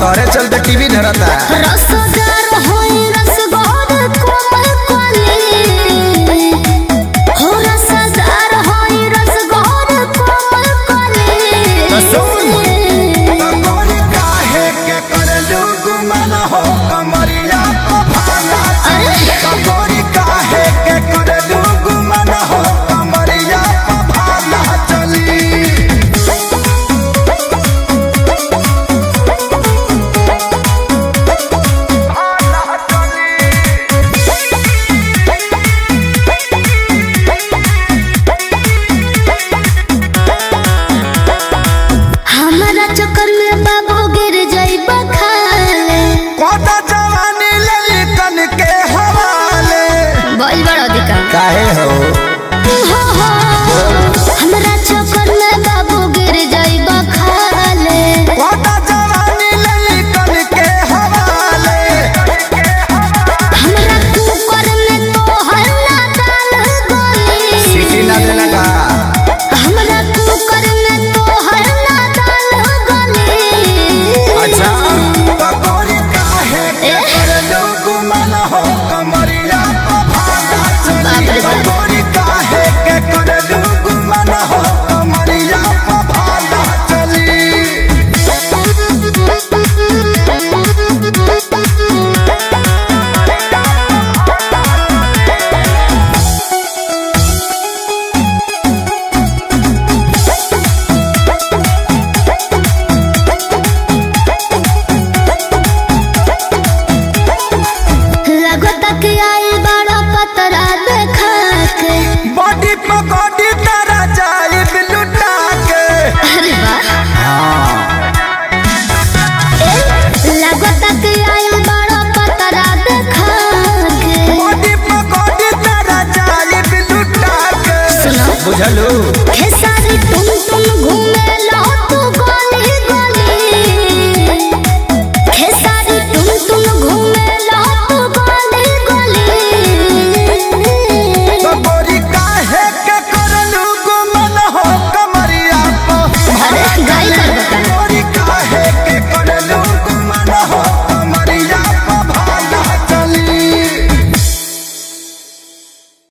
तोरे चलते टीवी धरता रसदार चलो